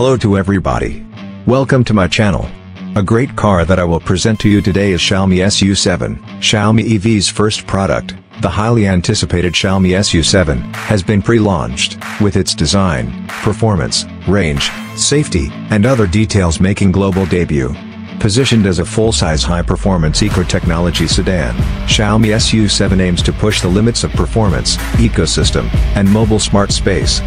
Hello to everybody. Welcome to my channel. A great car that I will present to you today is Xiaomi SU7, Xiaomi EV's first product. The highly anticipated Xiaomi SU7 has been pre-launched, with its design, performance, range, safety, and other details making global debut. Positioned as a full-size high-performance eco-technology sedan, Xiaomi SU7 aims to push the limits of performance, ecosystem, and mobile smart space.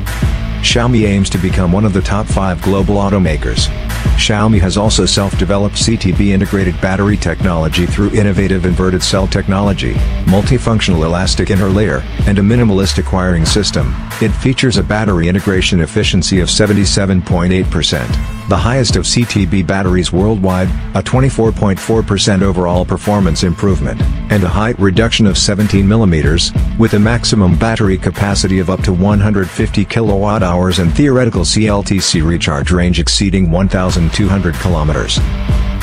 Xiaomi aims to become one of the top 5 global automakers. Xiaomi has also self-developed CTB integrated battery technology through innovative inverted cell technology, multifunctional elastic interlayer, and a minimalist wiring system. It features a battery integration efficiency of 77.8%, the highest of CTB batteries worldwide, a 24.4% overall performance improvement, and a height reduction of 17 mm, with a maximum battery capacity of up to 150 kWh and theoretical CLTC recharge range exceeding 1,200 kilometers.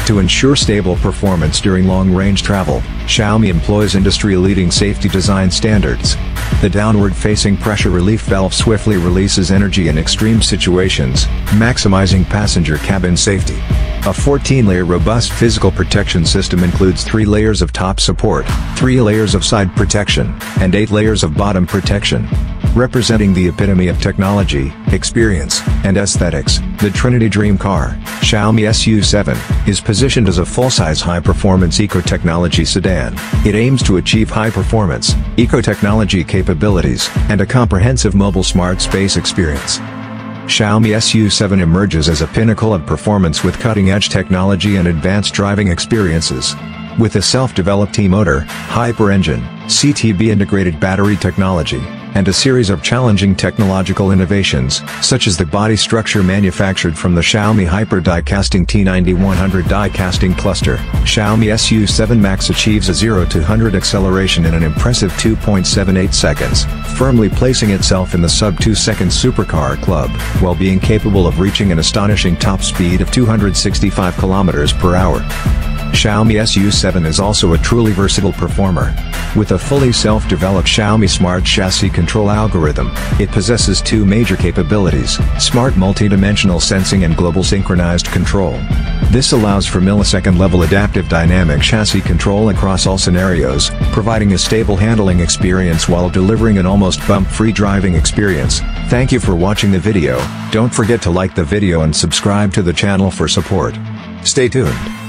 To ensure stable performance during long-range travel, Xiaomi employs industry-leading safety design standards. The downward-facing pressure relief valve swiftly releases energy in extreme situations, maximizing passenger cabin safety. A 14-layer robust physical protection system includes 3 layers of top support, 3 layers of side protection, and 8 layers of bottom protection. Representing the epitome of technology, experience, and aesthetics, the Trinity Dream car, Xiaomi SU7, is positioned as a full-size high-performance eco-technology sedan. It aims to achieve high performance, eco-technology capabilities, and a comprehensive mobile smart space experience. Xiaomi SU7 emerges as a pinnacle of performance with cutting-edge technology and advanced driving experiences. With a self-developed e-motor, hyper-engine, CTB integrated battery technology, and a series of challenging technological innovations, such as the body structure manufactured from the Xiaomi Hyper Die Casting T9100 die casting cluster, Xiaomi SU7 Max achieves a 0 to 100 acceleration in an impressive 2.78 seconds, firmly placing itself in the sub-2 second supercar club, while being capable of reaching an astonishing top speed of 265 km per hour. Xiaomi SU7 is also a truly versatile performer. With a fully self-developed Xiaomi Smart Chassis Control algorithm, it possesses two major capabilities, smart multidimensional sensing and global synchronized control. This allows for millisecond-level adaptive dynamic chassis control across all scenarios, providing a stable handling experience while delivering an almost bump-free driving experience. Thank you for watching the video, don't forget to like the video and subscribe to the channel for support. Stay tuned.